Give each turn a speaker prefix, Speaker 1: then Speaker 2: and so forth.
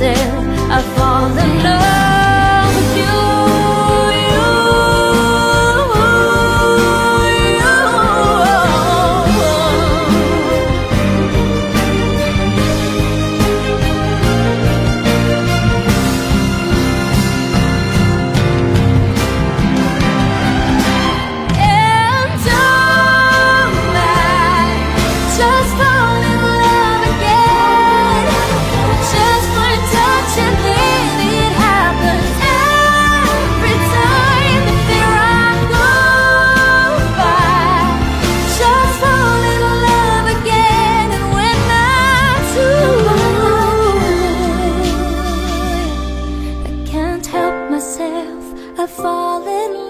Speaker 1: I fall in love with you, you, you. And just I've fallen